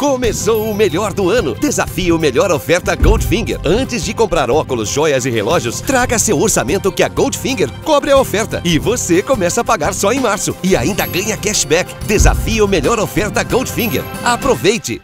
Começou o melhor do ano. Desafie o melhor oferta Goldfinger. Antes de comprar óculos, joias e relógios, traga seu orçamento que a Goldfinger cobre a oferta. E você começa a pagar só em março. E ainda ganha cashback. Desafie o melhor oferta Goldfinger. Aproveite!